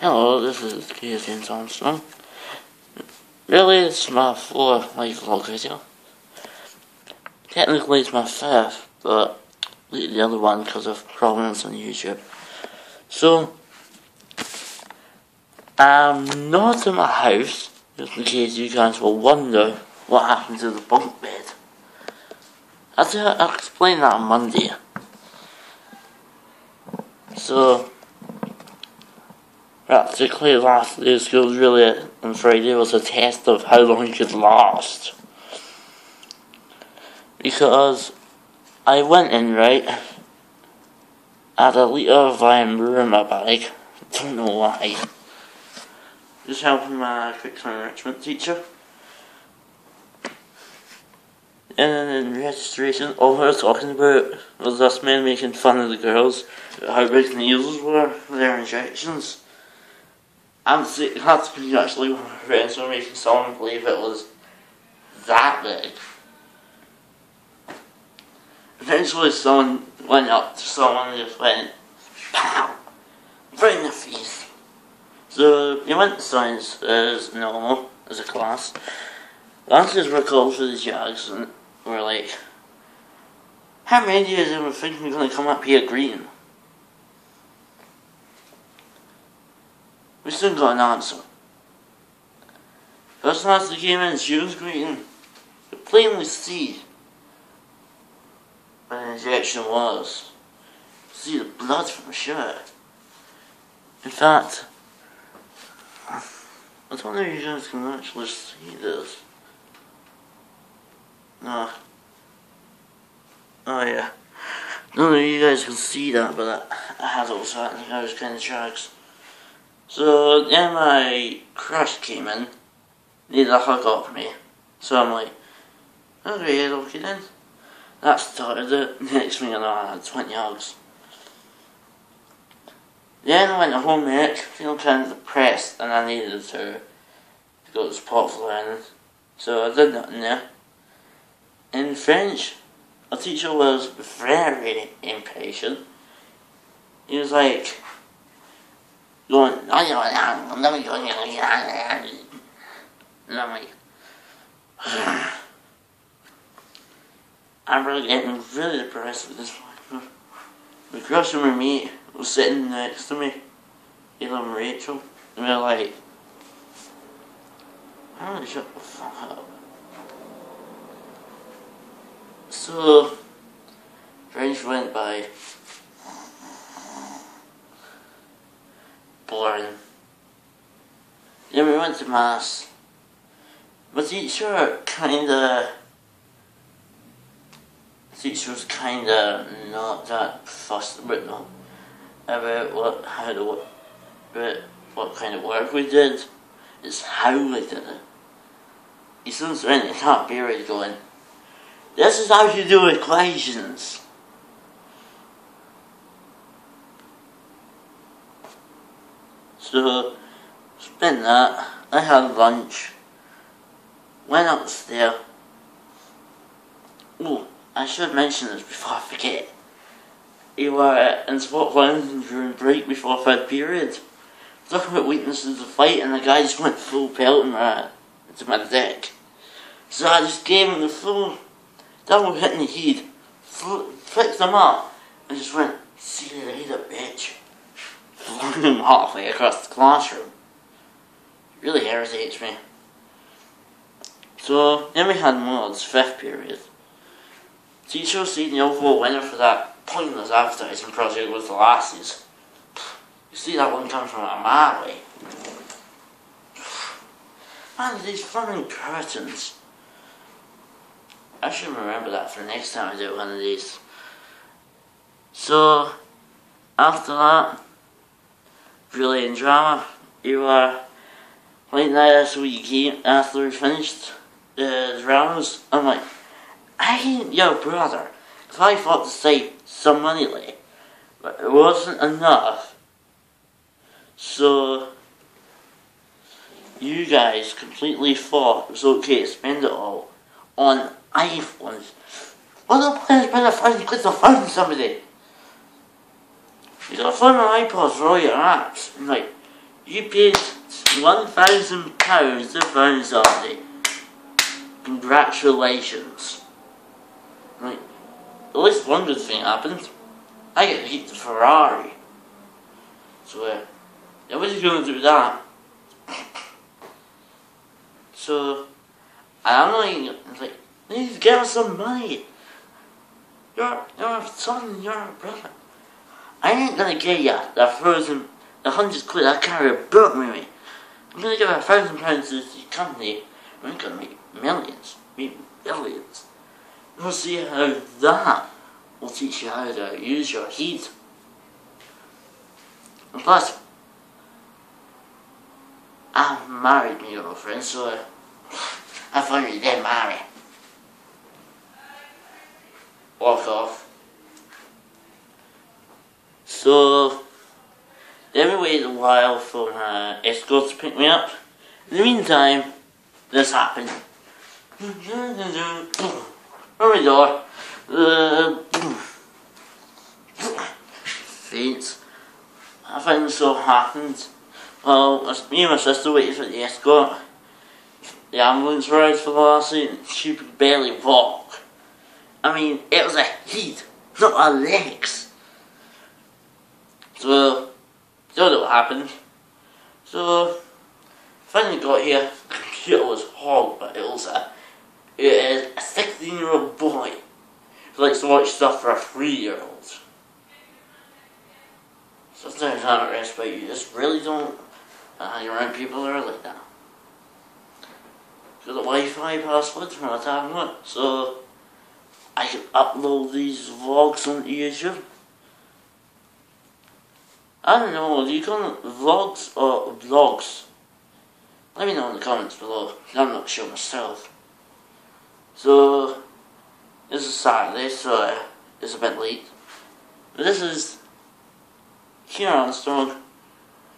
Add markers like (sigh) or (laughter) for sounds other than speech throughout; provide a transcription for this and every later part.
Hello, this is Jason Armstrong. Really, it's my fourth like vlog video. Technically, it's my fifth, but the other one because of problems on YouTube. So, I'm not in my house, just in case you guys will wonder what happened to the bunk bed. I'll, I'll explain that on Monday. So, practically of school was really on Friday was a test of how long you could last. Because I went in right, at a litre of Irn-Bru in my bag, don't know why. Just helping my quick enrichment teacher. And then in registration, all we were talking about was us men making fun of the girls, how big the needles were, their injections. I'm had to of my friends making someone believe it was that big. Eventually someone went up to someone and just went, POW! Right the face. So we went to science as normal, as a class. Answers were called for the jags and were like, how many of them were thinking we're going to come up here green? We still got an answer. First answer came in, she was green. You plainly see what an injection was. See the blood from the shirt. In fact, I don't know if you guys can actually see this. No. Oh yeah. I don't know if you guys can see that, but I had also I was kind of shocked. So then my crush came in, needed a hug off me. So I'm like, okay, okay then. That started it. (laughs) Next thing I know, I had 20 hugs. Then I went home ec, feeling kind of depressed, and I needed to, go to sport for learning. So I did in there. In French, a teacher was very impatient. He was like, going, and I'm like, I'm really getting really depressed with this one. The customer me was sitting next to me, and Rachel, and they're like, I'm gonna shut the fuck up. So, French went by. Boring. Then we went to mass. My teacher kinda teacher was kinda not that fussed about no, about what how to about what kind of work we did. It's how we did it. He sounds really not period going. This is how you do equations. So, spent that. I had lunch. Went upstairs. Oh, I should mention this before I forget. You were in lounge during break before third period. Talking about weaknesses of fight, and the guy just went full pelt in my, into my deck. So I just gave him the full double hit in the head, flicked him up, and just went, see you later, bitch him (laughs) halfway across the classroom. It really irritates me. So, then we had mods, fifth period. Teacher seen the overall winner for that pointless advertising project was the lassies. You see that one comes from a mile. Man, these fucking curtains. I should remember that for the next time I do one of these. So, after that, Brilliant drama. You are late night after we after we finished uh, the dramas. I'm like, I ain't your brother. Cause I thought to save some money late, but it wasn't enough. So you guys completely thought it was okay to spend it all on iPhones. Well, the plan's been a fun click to find somebody. You gotta find an iPod for all your apps. And like, You paid £1,000 to find somebody. Congratulations. Like, at least one good thing happened. I get to keep the Ferrari. So, uh, yeah, you going to do that? So, I'm not even, like, need to give us some money. You're, you're a son, you're a brother. I ain't gonna give you that frozen, the hundred quid I carry a boat with me. I'm gonna give a thousand pounds to the company. We're gonna make millions, make billions. We'll see how that will teach you how to use your heat. And plus, I'm married, my girlfriend, so I you did marry. Walk off. So, we waited a while for uh, escort to pick me up. In the meantime, this happened. My god. Uh, faints. I find so happened. Well, me and my sister waited for the escort. The ambulance arrived for the last scene. She could barely walk. I mean, it was a heat, not our legs. So, know what happened. So, finally got here. The computer was hog, but it was a, it is a 16 year old boy who likes to watch stuff for a 3 year old. Sometimes I don't respect you just really don't uh, you're around people that are like that. So the Wi-Fi password's from a time so I can upload these vlogs on YouTube. I don't know, do you call it vlogs or vlogs? Let me know in the comments below. I'm not sure myself. So, this is Saturday, so it's a bit late. But this is Kieran Armstrong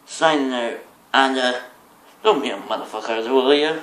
signing out. And, uh, don't be a motherfucker, will you?